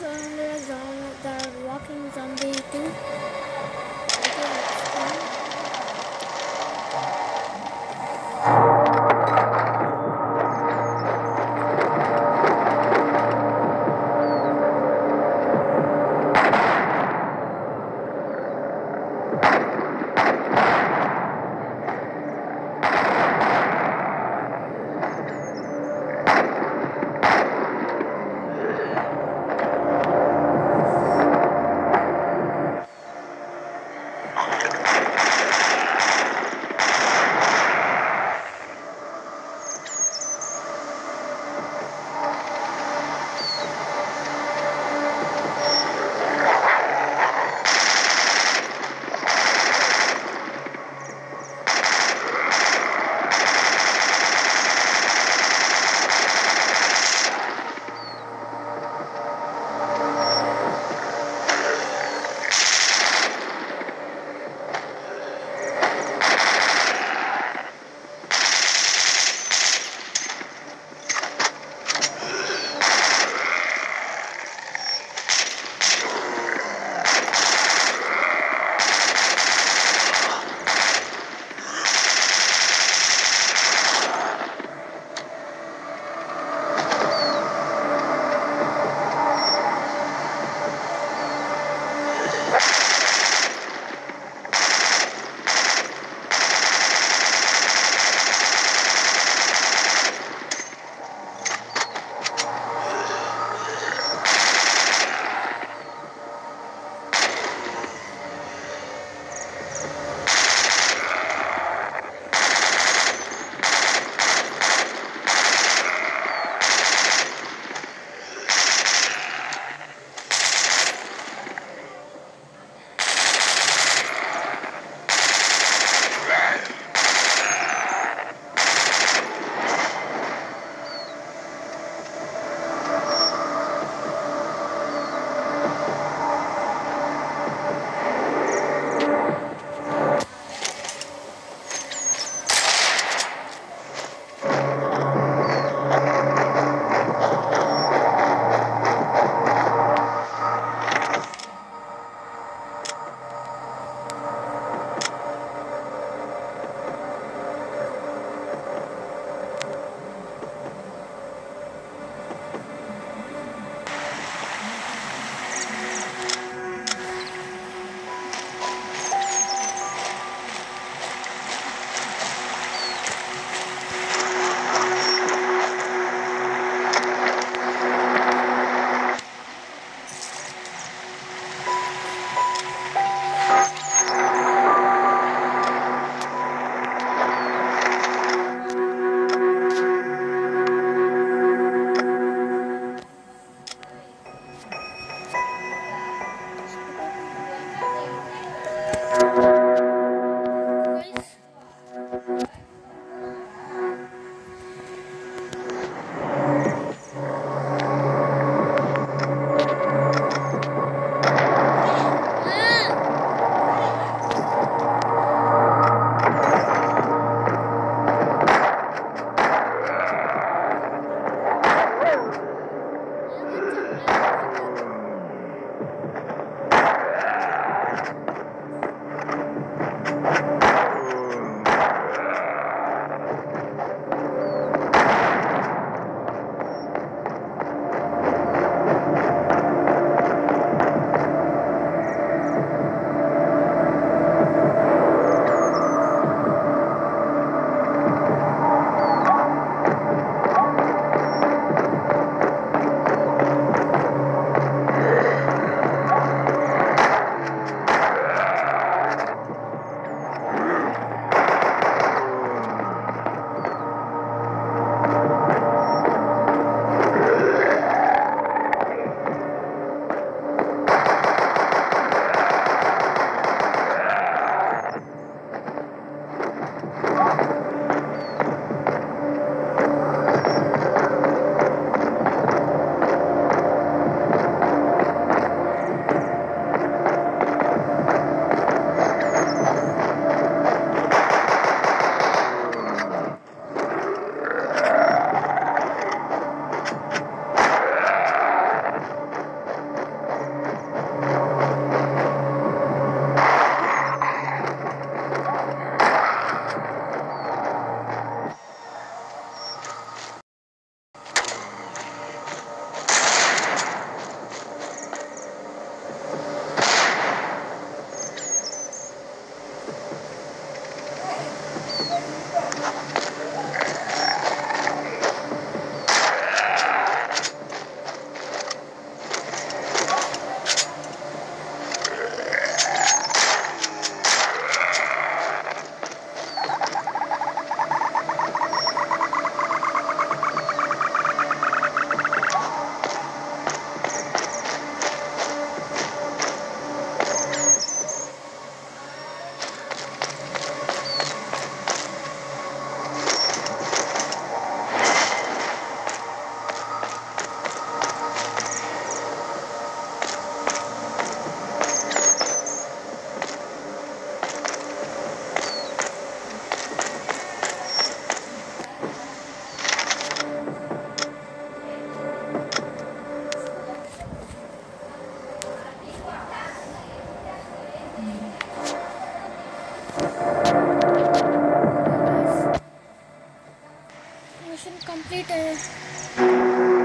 is under a zone walking zombie too. Mission complete है।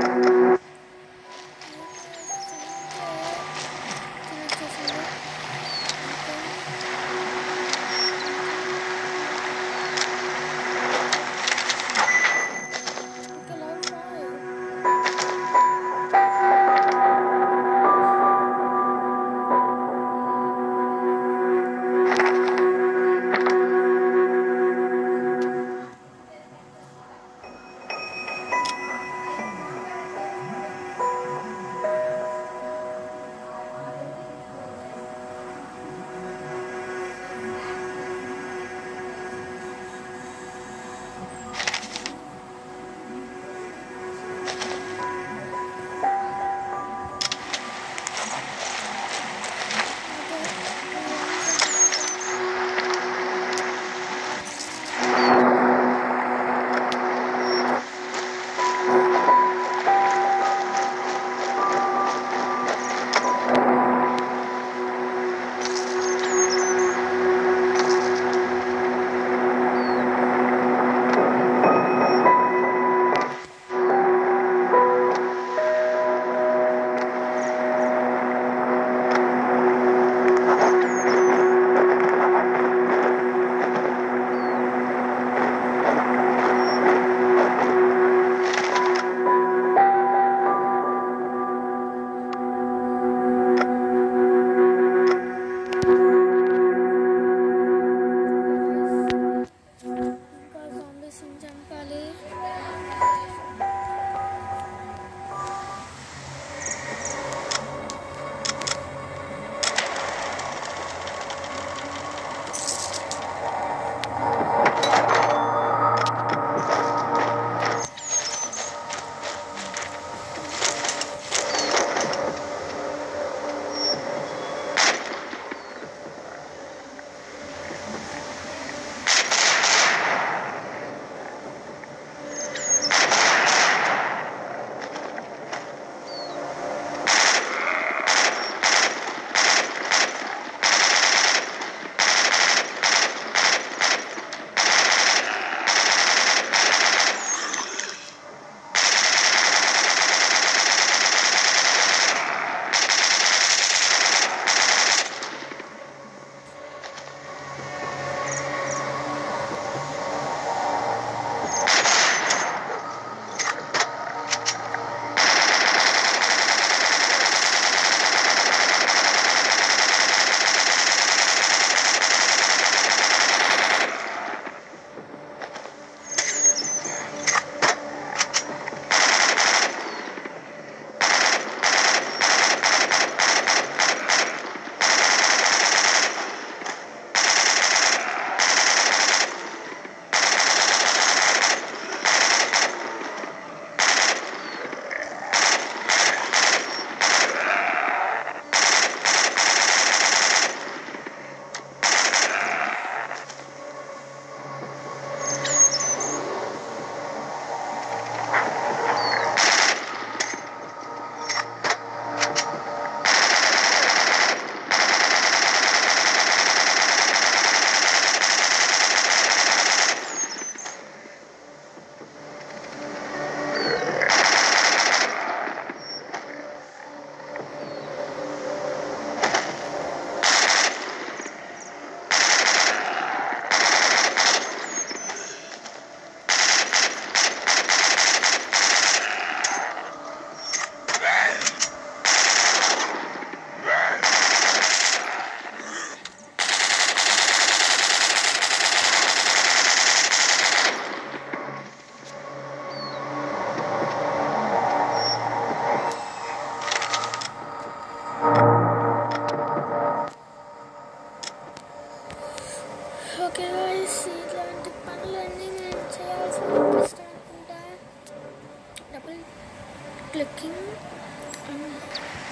Okay guys, learned Panel learning and say also understand the uh, double clicking. Um,